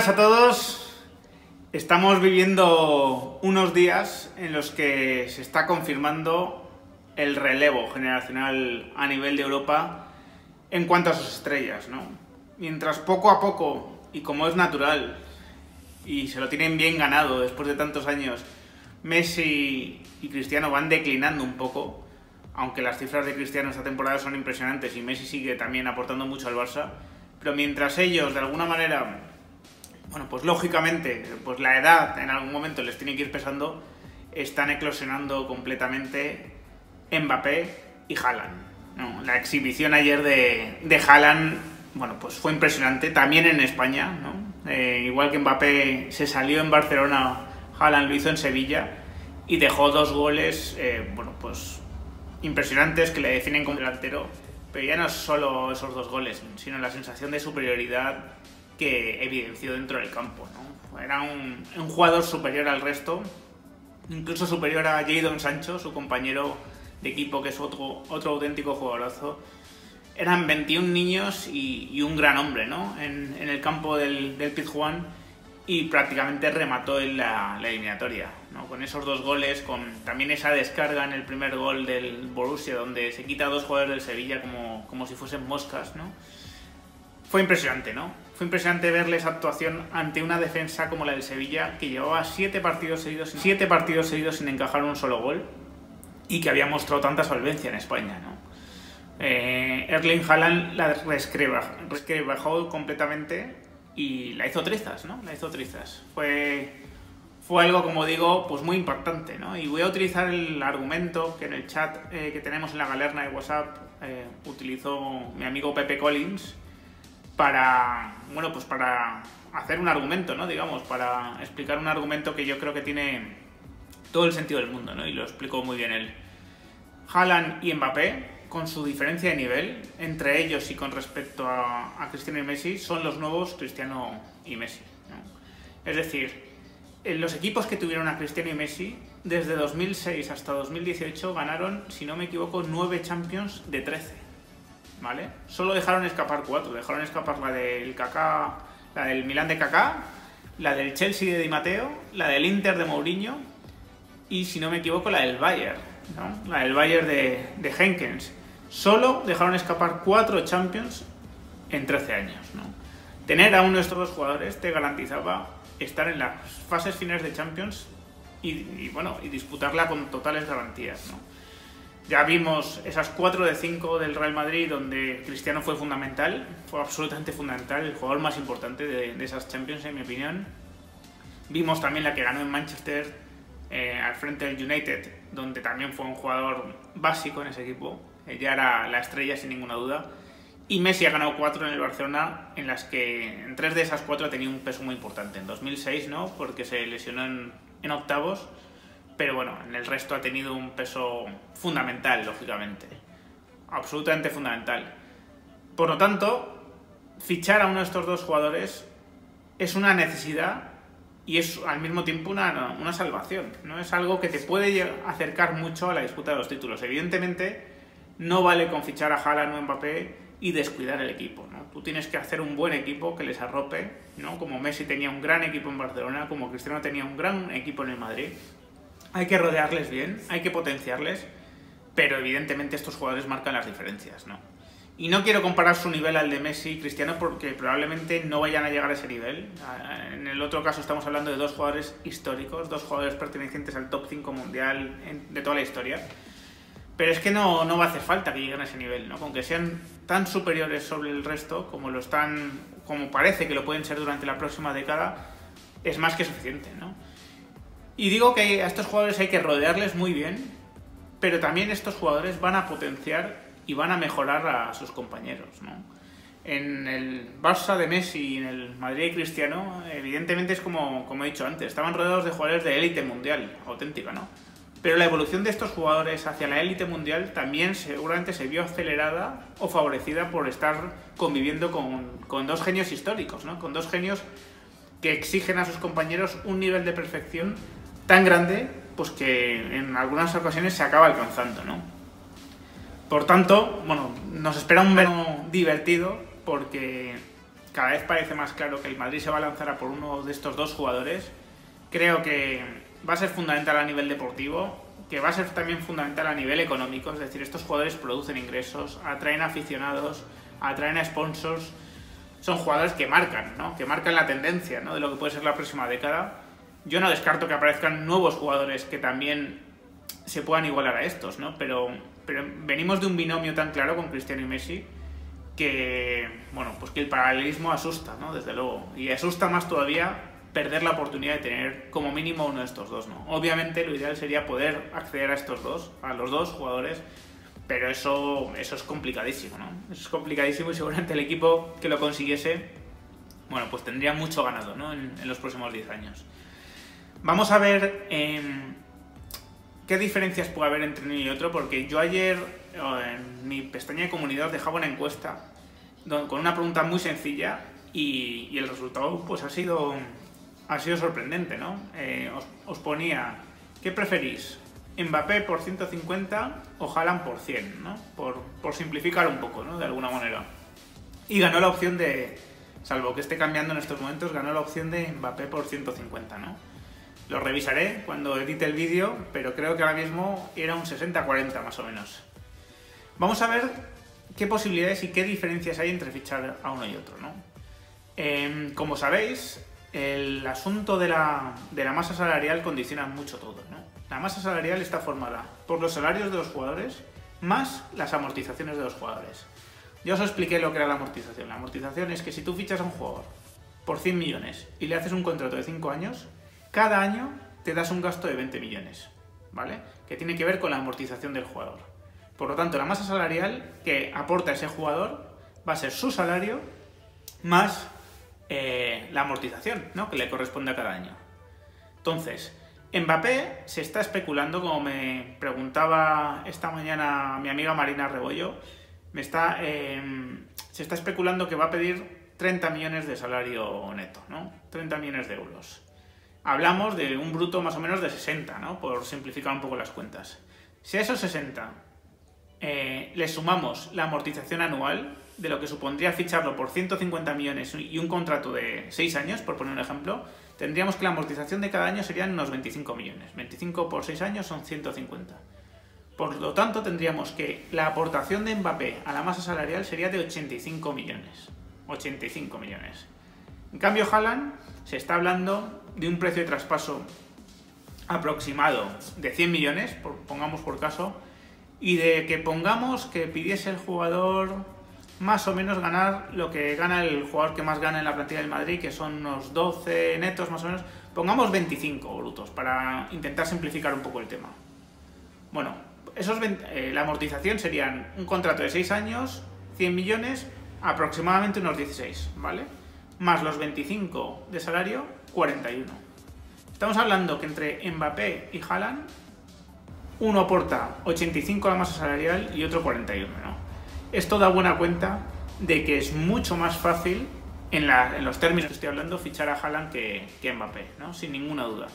buenas a todos. Estamos viviendo unos días en los que se está confirmando el relevo generacional a nivel de Europa en cuanto a sus estrellas, ¿no? Mientras poco a poco, y como es natural, y se lo tienen bien ganado después de tantos años, Messi y Cristiano van declinando un poco, aunque las cifras de Cristiano esta temporada son impresionantes y Messi sigue también aportando mucho al Barça, pero mientras ellos de alguna manera, bueno, pues lógicamente, pues la edad en algún momento les tiene que ir pesando, están eclosionando completamente Mbappé y Haaland. La exhibición ayer de, de Haaland, bueno, pues fue impresionante, también en España, ¿no? Eh, igual que Mbappé se salió en Barcelona, Haaland lo hizo en Sevilla y dejó dos goles, eh, bueno, pues impresionantes que le definen como delantero pero ya no solo esos dos goles, sino la sensación de superioridad que evidenció dentro del campo. ¿no? Era un, jugador superior al resto, incluso superior a Jadon Sancho, su compañero de equipo, que es otro, otro auténtico jugadorazo. Eran 21 niños y, un gran hombre ¿no? en, el campo del, del Pizjuán y prácticamente remató la, eliminatoria, ¿no? con esos dos goles, con también esa descarga en el primer gol del Borussia, donde se quita a dos jugadores del Sevilla como, como si fuesen moscas. ¿no? Fue impresionante, ¿no? Fue impresionante verle esa actuación ante una defensa como la del Sevilla, que llevaba siete partidos seguidos, siete partidos seguidos sin encajar un solo gol y que había mostrado tanta solvencia en España, ¿no? Eh, Erling Haaland la resquebrajó completamente y la hizo trizas, ¿no? La hizo trizas. Fue, fue algo, como digo, pues muy importante, ¿no? Y voy a utilizar el argumento que en el chat eh, que tenemos en la galerna de WhatsApp eh, utilizó mi amigo Pepe Collins para, bueno, pues para hacer un argumento, ¿no? Digamos, para explicar un argumento que yo creo que tiene todo el sentido del mundo, ¿no? Y lo explicó muy bien él. Haaland y Mbappé con su diferencia de nivel entre ellos y con respecto a, Cristiano y Messi, son los nuevos Cristiano y Messi. Es decir, los equipos que tuvieron a Cristiano y Messi, desde 2006 hasta 2018 ganaron, si no me equivoco, 9 Champions de 13. Solo dejaron escapar 4. Dejaron escapar la del Kaká, la del Milan de Kaká, la del Chelsea de Di Matteo, la del Inter de Mourinho y, si no me equivoco, la del Bayern. La del Bayern de, de Henkens. Solo dejaron escapar cuatro Champions en 13 años. Tener a uno de estos dos jugadores te garantizaba estar en las fases finales de Champions y, bueno, y disputarla con totales garantías. Ya vimos esas 4 de 5 del Real Madrid donde Cristiano fue fundamental, fue absolutamente fundamental, el jugador más importante de, esas Champions en mi opinión. Vimos también la que ganó en Manchester eh, al frente del United, donde también fue un jugador básico en ese equipo ya era la estrella sin ninguna duda. Y Messi ha ganado cuatro en el Barcelona, en las que en tres de esas cuatro ha tenido un peso muy importante. En 2006 no, porque se lesionó en, en octavos, pero bueno, en el resto ha tenido un peso fundamental, lógicamente. Absolutamente fundamental. Por lo tanto, fichar a uno de estos dos jugadores es una necesidad y es al mismo tiempo una, una salvación. No es algo que te puede acercar mucho a la disputa de los títulos. Evidentemente, no vale con fichar a Haaland o Mbappé y descuidar el equipo. ¿no? Tú tienes que hacer un buen equipo que les arrope, ¿no? como Messi tenía un gran equipo en Barcelona, como Cristiano tenía un gran equipo en el Madrid. Hay que rodearles bien, hay que potenciarles, pero evidentemente estos jugadores marcan las diferencias. ¿no? Y no quiero comparar su nivel al de Messi y Cristiano porque probablemente no vayan a llegar a ese nivel. En el otro caso estamos hablando de dos jugadores históricos, dos jugadores pertenecientes al top 5 mundial de toda la historia pero es que no, no va a hacer falta que lleguen a ese nivel, ¿no? Con que sean tan superiores sobre el resto, como lo están, como parece que lo pueden ser durante la próxima década, es más que suficiente, ¿no? Y digo que a estos jugadores hay que rodearles muy bien, pero también estos jugadores van a potenciar y van a mejorar a sus compañeros, ¿no? En el Barça de Messi y en el Madrid de Cristiano, evidentemente es como, como he dicho antes, estaban rodeados de jugadores de élite mundial, auténtica, ¿no? Pero la evolución de estos jugadores hacia la élite mundial también seguramente se vio acelerada o favorecida por estar conviviendo con, dos genios históricos, ¿no? con dos genios que exigen a sus compañeros un nivel de perfección tan grande pues que en algunas ocasiones se acaba alcanzando. ¿no? Por tanto, bueno, nos espera un verano divertido porque cada vez parece más claro que el Madrid se va a lanzar a por uno de estos dos jugadores. Creo que va a ser fundamental a nivel deportivo, que va a ser también fundamental a nivel económico, es decir, estos jugadores producen ingresos, atraen aficionados, atraen a sponsors, son jugadores que marcan, ¿no? que marcan la tendencia ¿no? de lo que puede ser la próxima década. Yo no descarto que aparezcan nuevos jugadores que también se puedan igualar a estos, ¿no? pero, pero venimos de un binomio tan claro con Cristiano y Messi que, bueno, pues que el paralelismo asusta, ¿no? Desde luego. Y asusta más todavía perder la oportunidad de tener como mínimo uno de estos dos, ¿no? Obviamente lo ideal sería poder acceder a estos dos, a los dos jugadores, pero eso, eso es complicadísimo, ¿no? Es complicadísimo y seguramente el equipo que lo consiguiese, bueno, pues tendría mucho ganado, ¿no? En, los próximos 10 años. Vamos a ver em, qué diferencias puede haber entre uno y otro, porque yo ayer en mi pestaña de comunidad dejaba una encuesta con una pregunta muy sencilla y, el resultado pues ha sido, ha sido sorprendente, ¿no? Eh, os, ponía, ¿qué preferís? ¿Mbappé por 150 o Haaland por 100, ¿no? Por, por simplificar un poco, ¿no? De alguna manera. Y ganó la opción de, salvo que esté cambiando en estos momentos, ganó la opción de Mbappé por 150, ¿no? Lo revisaré cuando edite el vídeo, pero creo que ahora mismo era un 60-40 más o menos. Vamos a ver qué posibilidades y qué diferencias hay entre fichar a uno y otro. ¿no? Em, como sabéis, el asunto de la, masa salarial condiciona mucho todo. ¿no? La masa salarial está formada por los salarios de los jugadores más las amortizaciones de los jugadores. Ya os expliqué lo que era la amortización. La amortización es que si tú fichas a un jugador por 100 millones y le haces un contrato de 5 años, cada año te das un gasto de 20 millones, ¿vale? Que tiene que ver con la amortización del jugador. Por lo tanto, la masa salarial que aporta ese jugador va a ser su salario más eh, la amortización ¿no? que le corresponde a cada año. Entonces, Mbappé se está especulando, como me preguntaba esta mañana mi amiga Marina Rebollo, me em, se está especulando que va a pedir 30 millones de salario neto, ¿no? 30 millones de euros. Hablamos de un bruto más o menos de 60, ¿no? Por simplificar un poco las cuentas. Si a esos 60 eh, le sumamos la amortización anual de lo que supondría ficharlo por 150 millones y un contrato de 6 años, por poner un ejemplo, tendríamos que la amortización de cada año serían unos 25 millones. 25 por 6 años son 150. Por lo tanto, tendríamos que la aportación de Mbappé a la masa salarial sería de 85 millones. 85 millones. En cambio, Haaland se está hablando de un precio de traspaso aproximado de 100 millones, pongamos por caso, y de que pongamos que pidiese el jugador más o menos ganar lo que gana el jugador que más gana en la plantilla del Madrid, que son unos 12 netos más o menos, pongamos 25 brutos para intentar simplificar un poco el tema. Bueno, esos eh, la amortización serían un contrato de 6 años, 100 millones, aproximadamente unos 16, ¿vale? Más los 25 de salario, 41. Estamos hablando que entre Mbappé y Haaland uno aporta 85 a la masa salarial y otro 41, ¿no? Esto da buena cuenta de que es mucho más fácil, en, los términos que estoy hablando, fichar a Haaland que, que Mbappé, ¿no? Sin ninguna duda.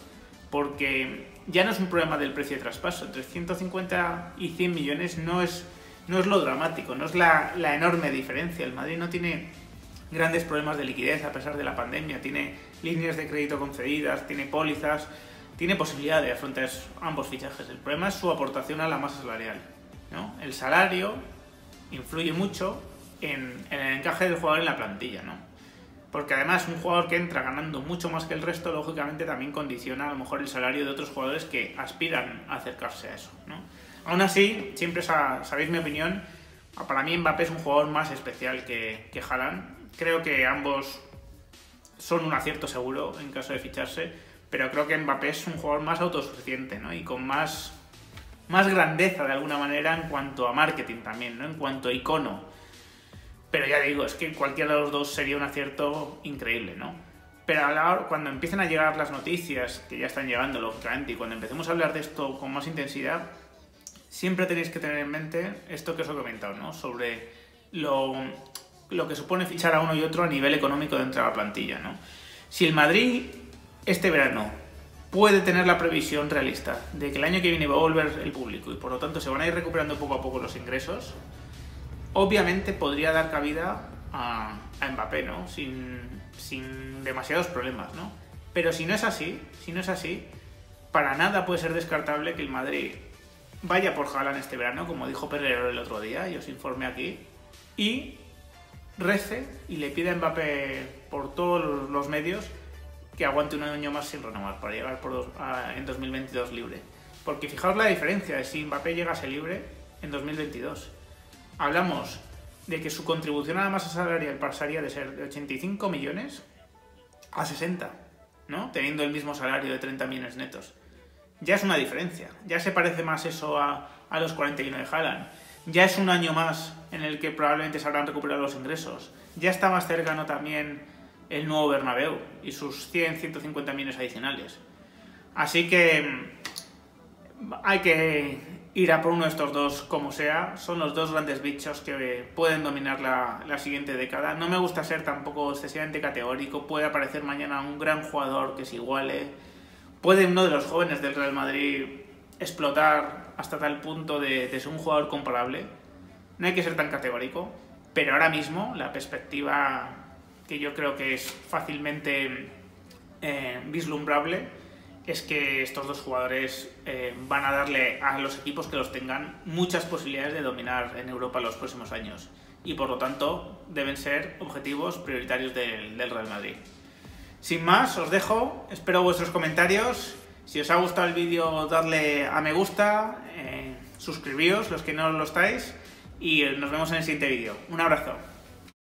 Porque ya no es un problema del precio de traspaso. Entre 150 y 100 millones no es, no es lo dramático, no es la, la enorme diferencia. El Madrid no tiene grandes problemas de liquidez a pesar de la pandemia. Tiene líneas de crédito concedidas, tiene pólizas tiene posibilidad de afrontar ambos fichajes. El problema es su aportación a la masa salarial. ¿no? El salario influye mucho en, el encaje del jugador en la plantilla. ¿no? Porque además un jugador que entra ganando mucho más que el resto, lógicamente también condiciona a lo mejor el salario de otros jugadores que aspiran a acercarse a eso. ¿no? Aún así, siempre sabéis mi opinión, para mí Mbappé es un jugador más especial que, que Haaland. Creo que ambos son un acierto seguro en caso de ficharse pero creo que Mbappé es un jugador más autosuficiente, ¿no? Y con más, más grandeza de alguna manera en cuanto a marketing también, ¿no? En cuanto a icono. Pero ya digo, es que cualquiera de los dos sería un acierto increíble, ¿no? Pero a cuando empiecen a llegar las noticias, que ya están llegando, lógicamente, y cuando empecemos a hablar de esto con más intensidad, siempre tenéis que tener en mente esto que os he comentado, ¿no? Sobre lo, lo que supone fichar a uno y otro a nivel económico dentro de la plantilla, ¿no? Si el Madrid este verano puede tener la previsión realista de que el año que viene va a volver el público y por lo tanto se van a ir recuperando poco a poco los ingresos, obviamente podría dar cabida a, a Mbappé, ¿no? Sin, sin demasiados problemas, ¿no? Pero si no es así, si no es así, para nada puede ser descartable que el Madrid vaya por Haaland este verano, como dijo Pereiro el otro día, y os informe aquí, y rece y le pide a Mbappé por todos los medios que aguante un año más sin renovar para llegar por dos- a- en 2022 libre. Porque fijaos la diferencia de si Mbappé llegase libre en 2022. Hablamos de que su contribución a la masa salarial pasaría de ser de 85 millones a 60, ¿no? Teniendo el mismo salario de 30 millones netos. Ya es una diferencia. Ya se parece más eso a, a los 41 de Haaland. Ya es un año más en el que probablemente se habrán recuperado los ingresos. Ya está más cercano también el nuevo Bernabéu y sus 100, 150 millones adicionales. Así que mm, hay que ir a por uno de estos dos como sea. Son los dos grandes bichos que pueden dominar la, la siguiente década. No me gusta ser tampoco excesivamente categórico. Puede aparecer mañana un gran jugador que se iguale. Puede uno de los jóvenes del Real Madrid explotar hasta tal punto de, ser un jugador comparable. No hay que ser tan categórico. Pero ahora mismo la perspectiva que yo creo que es fácilmente eh, vislumbrable es que estos dos jugadores eh, van a darle a los equipos que los tengan muchas posibilidades de dominar en Europa los próximos años y por lo tanto deben ser objetivos prioritarios del Real Madrid. Sin más, os dejo, espero vuestros comentarios. Si os ha gustado el vídeo, darle a me gusta, eh, suscribíos los que no lo estáis y nos vemos en el siguiente vídeo. Un abrazo.